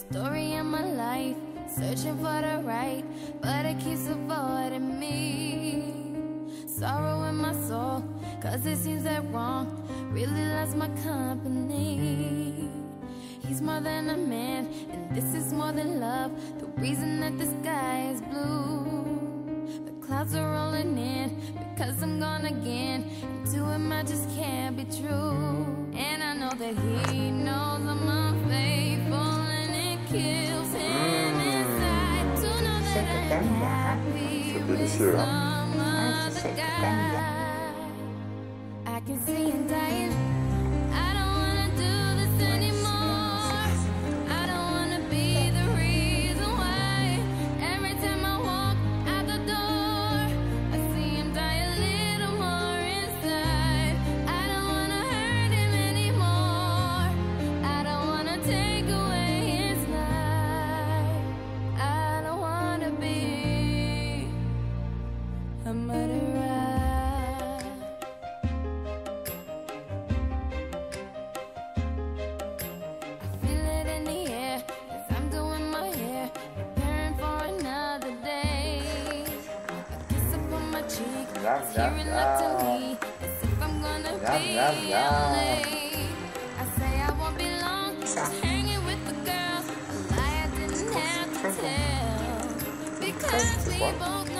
story of my life, searching for the right, but it keeps avoiding me. Sorrow in my soul, cause it seems that wrong really loves my company. He's more than a man, and this is more than love. The reason that the sky is blue. The clouds are rolling in because I'm gone again. And to him, I just can't be true. And I know that he and it kills him a murderer. Feel it in the air as I'm doing my hair, preparing for another day. A kiss upon my cheek, it's hearing up to me as if I'm gonna be yum, yum. late. I say I won't be long, just hanging with the girls. A lie I didn't have to tell because we both know